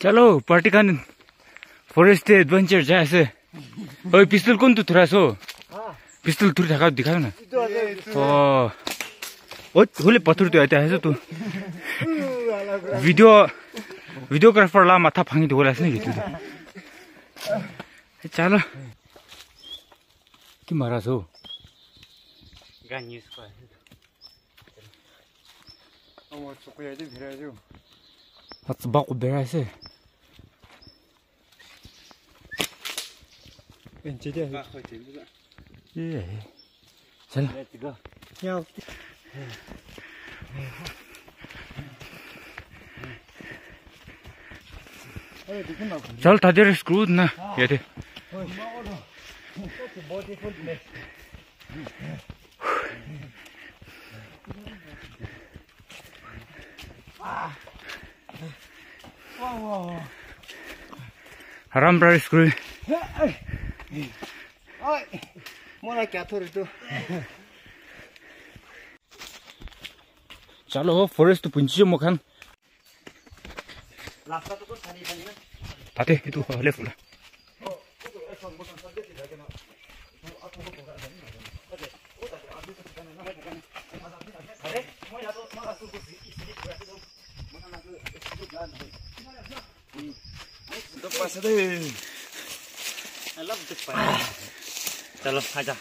चलो party Khan forest adventure जाए ऐसे ओए पिस्तौल कौन तू थोड़ा सो पिस्तौल थोड़ी ढका दिखाओ ना ओ ओ होले पत्थर तो आते है तू भिडियो भिडियोग्राफर ला माथा फांगी तो बोला नहीं gitu चलो कि That's buck bear, I say. And today, yeah, so let's go. Yeah. चल तादेर स्क्रूद ना vậy थे Ah! Harambrari screw. Oi, more like a tour forest to punch you, Mokan. Tate, itu left. Hãy subscribe cho kênh Ghiền Mì Gõ Để không bỏ lỡ Pasa đi. I love the fire. Chalo, aja.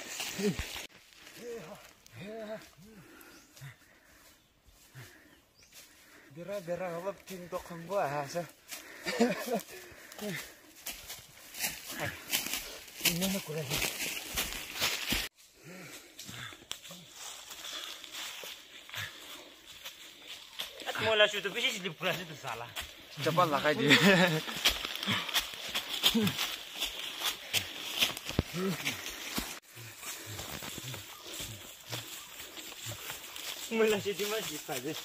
Bira bira hava tin to khang ba ha à, sa. Hai. Ini nak kurang. At mo la shutu bishi slip kurang itu salah. Cepat lah kaji. Mă lasă de mai departe.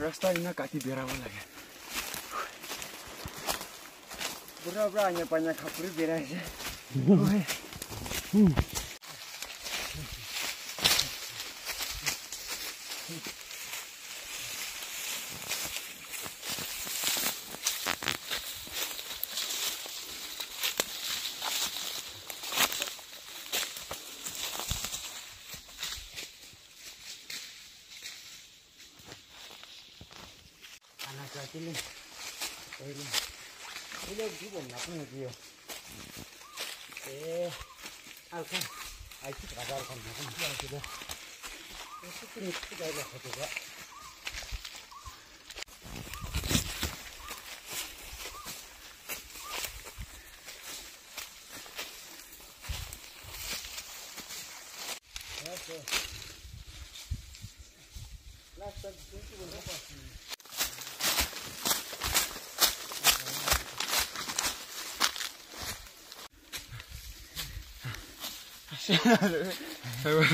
रास्ता इन काटी बेरा लाग्यो पुरा पुरा यहाँ पानी खापुरै बेरा に使いなことが。Last time, thank you very much.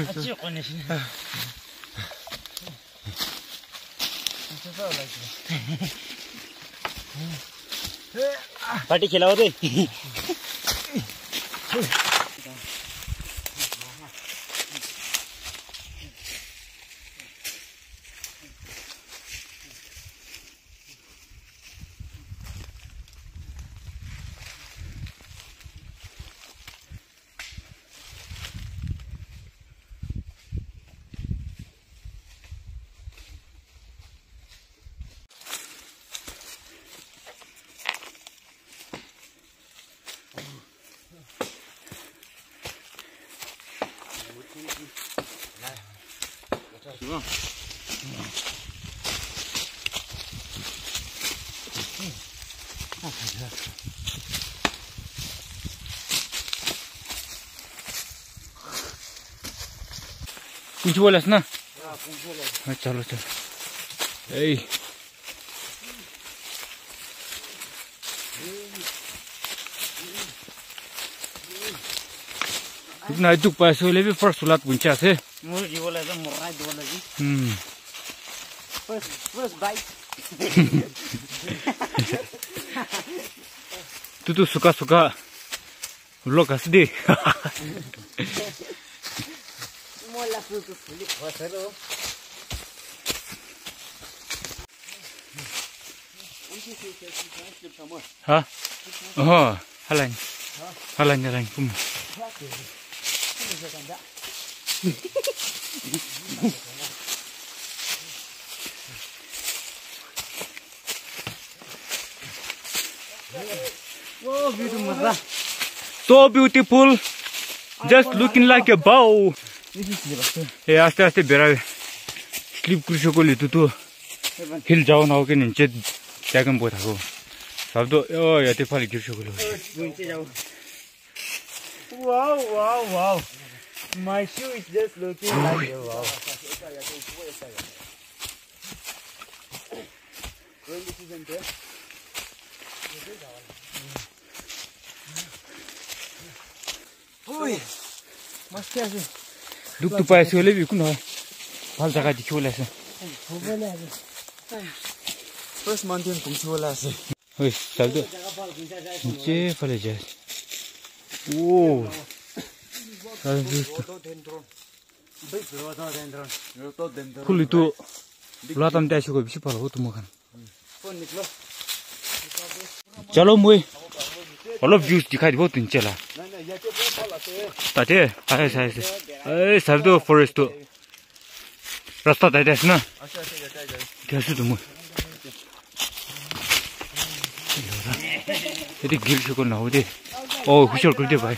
足をこねしな party कुछ बोलस ना हाँ चलो चलो ए इतना दुख पैसे भी फ़र्स्ट सुलात पुंचा से Muruji bola jadi murai dua lagi. First first bite. Tuh tu suka suka. Lock asli. Mula tu tu sulit. Lah Hello. Ha? Hah? Oh, halang. Halang halang kum. Oh. So beautiful. Just looking like a bow. ए आस्ते आस्ते बेरा slip कुर्सोकोले तु तु हिल जाऊ now के निचे जागम बोथाको सबदो ओ यति फल Bunchi jau. Wow, wow, wow. My shoe is just looking like a wow. ओइ मस्त आछ दुख त पाएछ होला बिकुन हो ভাল जग्गा देखि होला छ होला आज फर्स्ट माउन्टेन पुग्छ होला छ ओइ चल दो जे फले जास ओ Hai visto. Pulli tu lo tam te shugo bishi palo tu mokan. Chalo mui. All of views dikhai dibo tin chela. Tate, hai hai hai. Ai sardo forest tu. Rasta dai dai na. Acha acha dai dai. Dai tu mui. Yora. Edi gil shugo na hodi. Oh, hushor kulde bhai.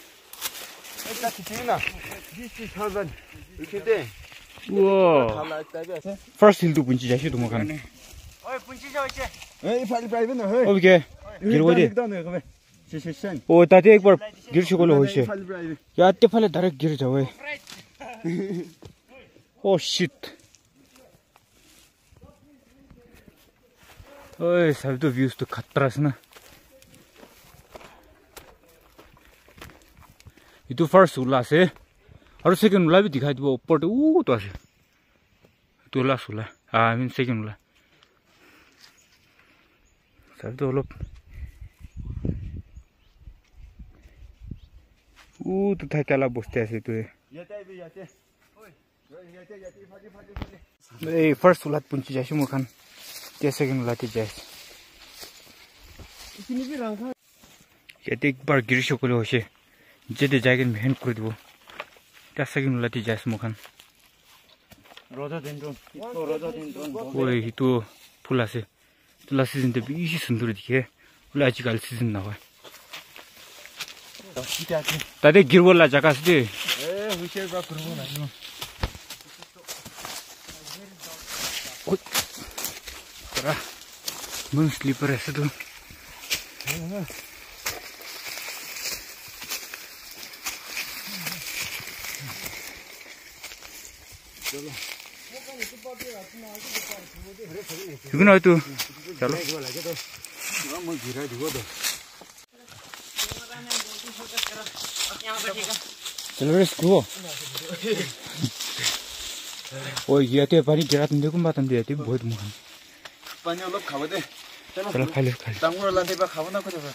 That's dinner. This is thousand. Look at that. Whoa. First he'll do punchi jashi tumo kan. Oi punchi jashi. Hey, if I drive in the hey. Okay. गिर वो दे ओ ताते एक बार गिर चुको लो होइसे यार ते फले धरे गिर जाओ ओ शिट ओए सब तो व्यूज़ तो खतरा है ना यू फ़र्स्ट उल्ला से और सेकेंड उल्ला भी दिखाई दीबर उ तो आसे तो लास्ट उल्ला आई मीन सेकेंड उल्ला सर तो अलग उ तो था क्या बसते आसे तु फ़र्स्ट उल्ला पुंची जाए मखान सेकेंड उल्ला जाए ये एक बार गिर सकल हो जेते जागिन भेन कुरि दबो तासागिन लति जास मखान रोजा दिन सीज़न ते बिसि सुंदर दिखे उला आजि गाल सीज़न नवा तादे गिरवला स्लीपर ऐसे तो 이때 한번 한 어이 세게 놀라 이또 왔어 또 자가 발랐어 나 वेली रिस्की 저거 삐쩍 니켜서 또. वो पड़े जाके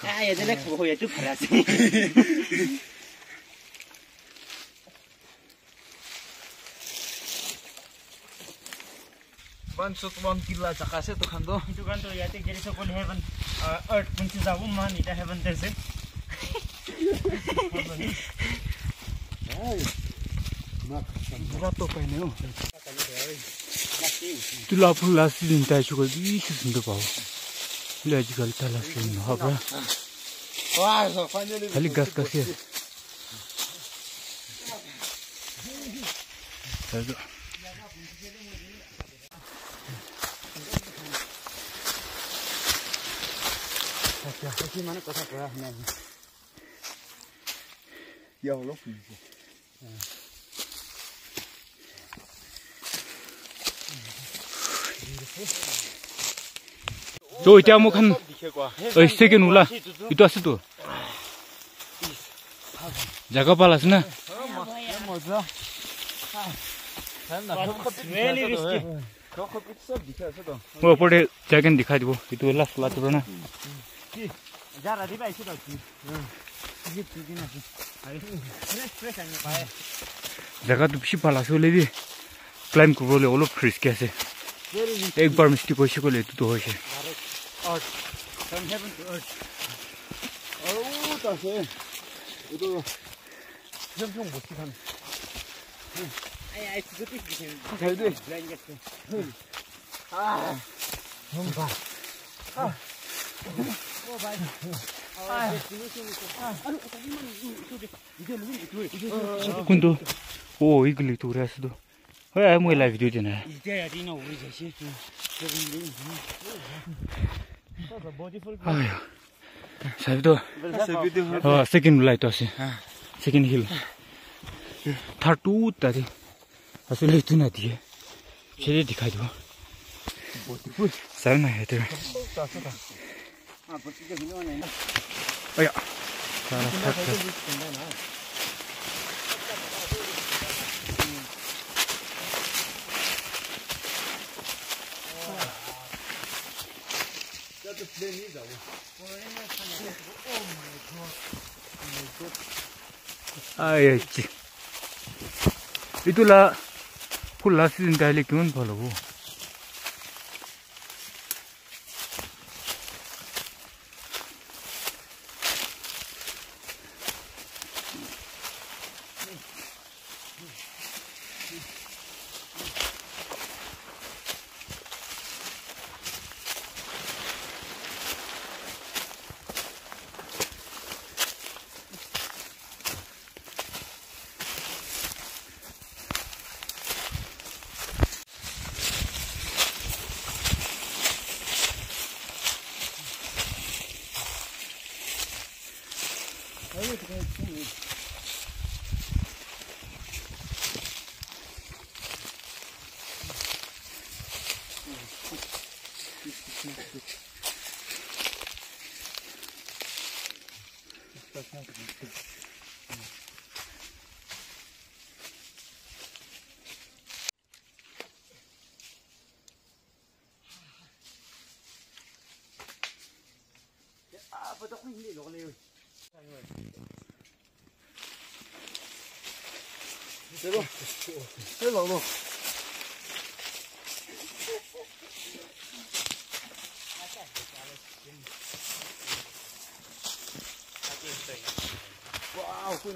दिखा दो ये तो लास्ट लात ना जरा दी भाई सिधा की ये ठीक ना अरे फ्रेश फ्रेश आने पाए जगह तो पिछी पाला से ले भी क्लाइम को बोले ओलो फ्रिस कैसे वेरी एक बार मिस्टेक हो सको ले तो हो से earth from heaven to earth 어우, 따세. 이거 점점 못 지간 아이 아이 그것도 있지 잘 돼. 블라인드 아, 씨, 야, 라디. 봐, जगह तो पीछे पाला से ले भी क्लाइम करो ले ओलो फ्रिज कैसे एक बार मिस्टी कोशिश को ले तो तो हो से और सम हेवन टू अर्थ तो से तो जम जम बोलती आई आई तो ब्लाइंड हम কোনটো অ এই গুলিটো উৰাই আছো হয় মই এলা ভিডিঅ' দিনা চাবিতো অ ছেকেণ্ড লাইটো আছে ছেকেণ্ড হিল থাৰ টু তাৰে আছিল সেইটো নাদিয়ে সেইটোৱে দেখাই দিব চাই নাই সেইটোৱে 아, 버터 힘이 녹네요. 이거 이거 너. 와우, C'est un peu trop humide. 지고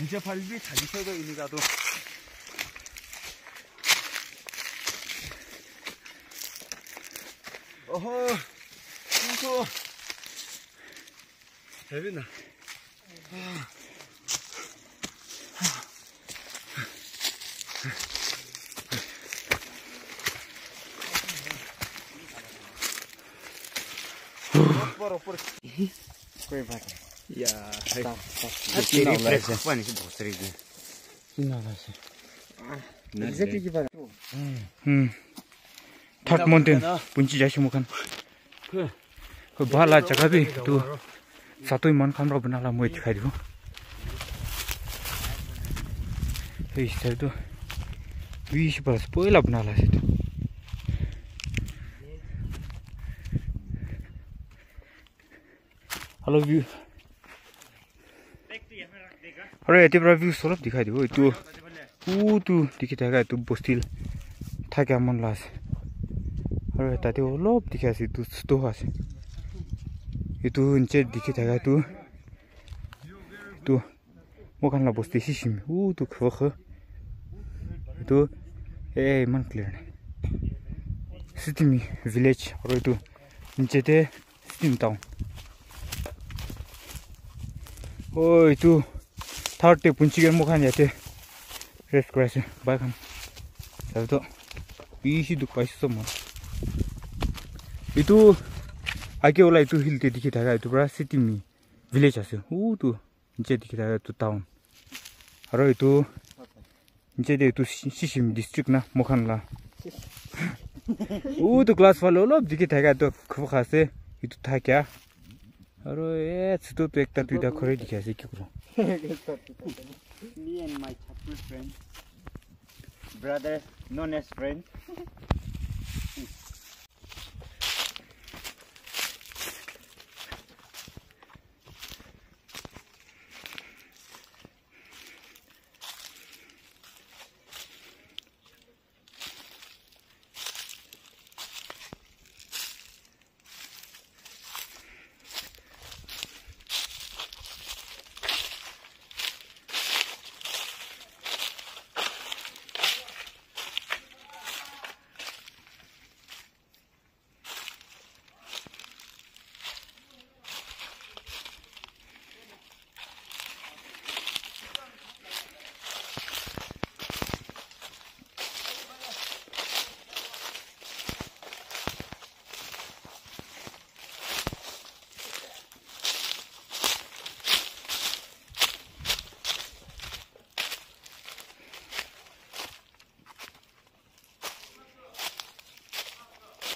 이제 발비 자기 서적입니다도. 어허. 숨소. 재밌나. 아. करो ऊपर कोई बात नहीं थर्ड माउंटेन पुंची जैसे मुखान बाला जगह भी तो सातों मन खान रो बनाला मोय दिखाई दो इस तरह तो बीस बस पहला बनाला अलग व्यू अरे ये तेरा व्यू सोलह दिखा दियो तू तू तू दिखी था तू बोस्टिल था मन लास अरे ताते वो लोग दिखा सी तू स्टो हाँ से ये तू इंचे दिखी था क्या तू तू वो ला बोस्टिल सीसी में तू तू खो खो तू ए मन क्लियर ने सिटी में विलेज अरे तू इंचे ते सिटी में ôi tu thao tiệp bún chì gần một hàng nhà thế rất quái sự bay khăn sao đó ý hi được quái sự mà itu आगे वाला इतु हिल ते दिखे थागा इतु बड़ा सिटी मी विलेज आसे ऊ तु निचे दिखे थागा इतु टाउन अरो इतु निचे दे इतु सिसिम डिस्ट्रिक्ट ना मोखान ला ऊ तु क्लास वाला लो दिखे थागा इतु खब खासे इतु था क्या अरे तो तो एक तरफ इधर खड़े दिखे ऐसे क्यों करो me and my chapter friend brother known as friend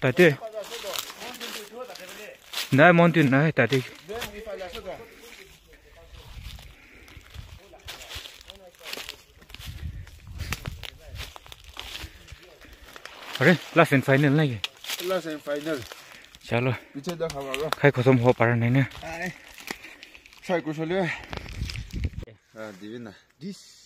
tại thế. này món tiền này tại đây rồi last and final này last and final. chalo khai khổ sum hoa ở này nè sai cú số liệu à divina this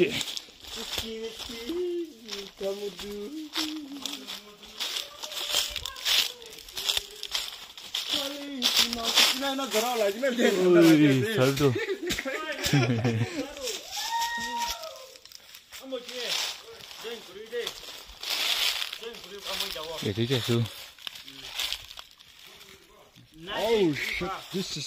Bitti. Bitti bitti. Kamudu. Uy, saldo. yeah, take that too. Oh shit, this is...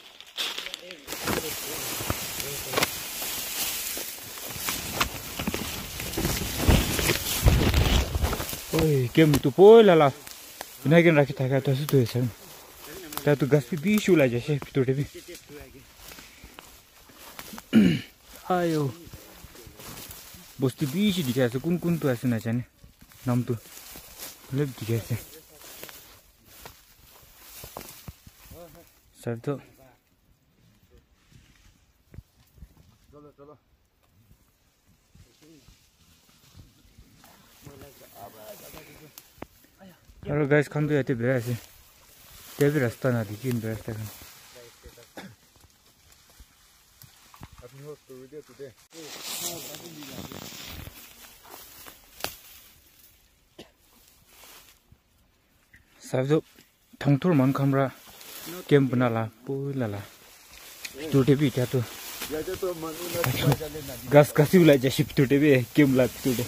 Oi, que muito pô, lá lá. Não é que não tá cá, tá tudo isso. Tá tu gasto bicho lá já, chefe, tu deve. Ai, ô. Bosti bicho de casa, kun kun tu assim na chane. Nam tu. Leb de casa. Certo. Guys Khan तो याते बेरा से ते भी रास्ता ना दिखी इन रास्ता खान अपनी होस्ट तो वीडियो सब तो थंगथुर मन खामरा गेम बना ला पुला ला टुटे भी क्या तो जे गस गसी उला जसी टुटे भी गेम ला टुटे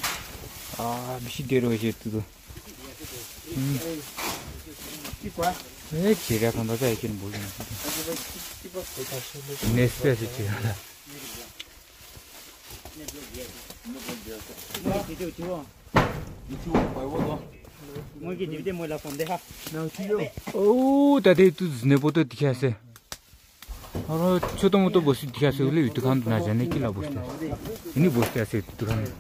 आ बिसी देरो है तु 왜 지가 건너자 얘기는 모르겠는데 내 스페이스 지가 오, 다들 또 내보다 뒤에 왔어. 아, 저도 못또 벌써 뒤에 왔어. 원래 유튜브 한도 나잖아. 이끼나 벌써. 이니 벌써 왔어. 유튜브 한도.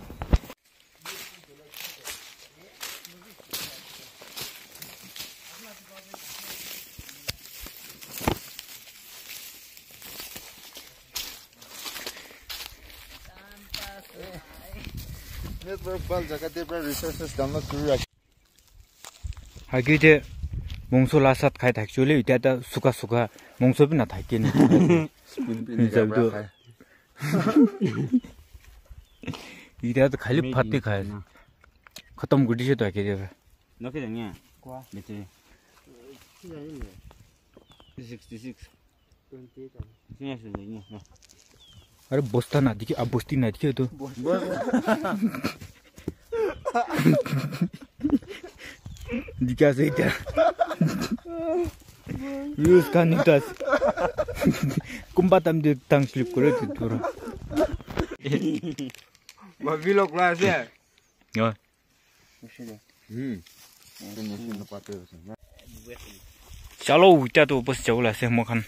खाइ थाक्चुले इता त सुका सुका मंसो पनि नथाके नि spoon pin जब ga तो- bra इता त खाली फाते खाए खत्म गुडी से त के जे Nó cái thằng nha. Qua. Để chơi. 66. Nghe sự gì nha. अरे बस्ता ना दिखे अब बस्ती ना दिखे तो Ди газете. Юс канитас. Кумбатам де танслип коле ти тура. Ма вило класе. Йо. Мишина. Хм. Чало уйта то бос чаула се мо кан.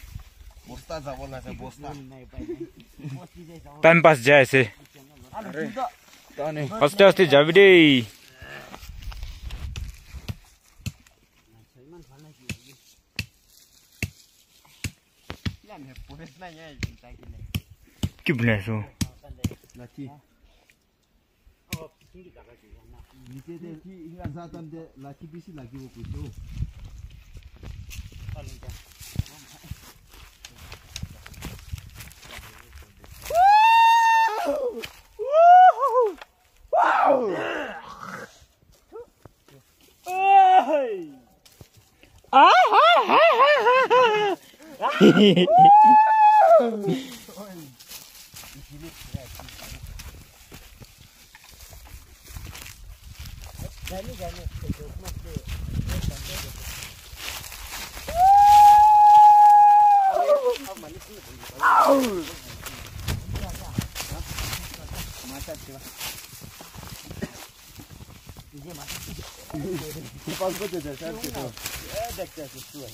Боста за вона за боста. Пембас джайсе. Алло, टाइम पास जाए से ta ne आस्ते आस्ते जाबी दे के बनासो laki あ Gel gel gel. con có thể để xem được đẹp đẹp được tuổi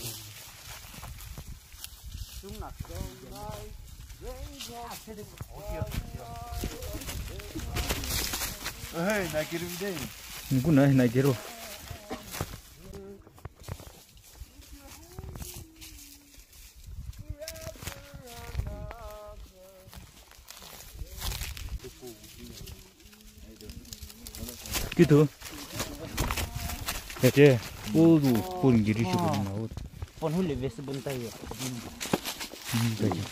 chúng là Hey, này kia đi. Nhưng cũng này. Cái thứ. Tete, odu pun giri shi pun na od. Pon hule vesi bun tayo. Hmm, tayo.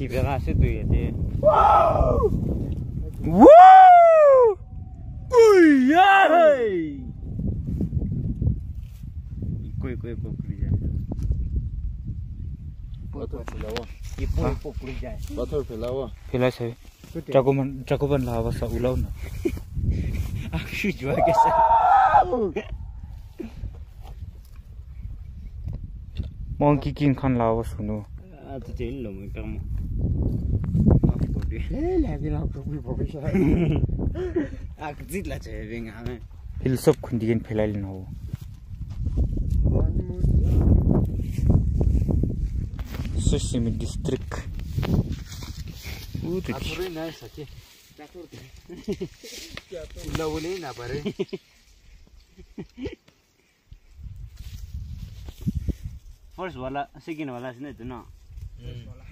chỉ việc là sẽ tùy đi wow! Wow! Ui ơi quỳ quỳ quỳ quỳ dài bắt thôi phải lâu quỳ quỳ quỳ dài. Bắt thôi phải lâu à? phải lâu sao? Chắc có chắc có mình là bắt sao lâu nữa. À cứ chơi sao? Mong kia kia khăn là bắt sao किङ खान लावा सुनु आ त चाहिँ ल म काम ए लाग्दैन टोपी भविष्य आखु जित्ला छ हेरिङ आमे हिल सब खुन्दिगिन फेलाइलिन हो सुसिमी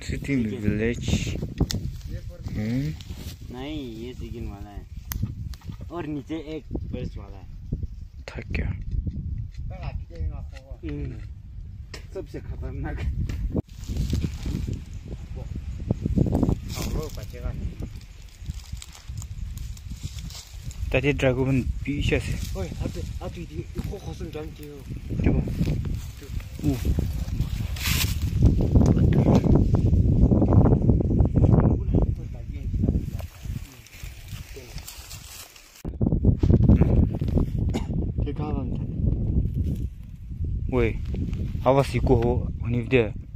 sitting in the village. Hmm? Nahi ye sigin wala. Hai aur niche ek bus wala. Hai thak gaya hmm. sabse khatarnak. 다디 드래곤 비셔스 어이 앞에 앞에 이거 고선 장기요 이거 오 I was sick go when?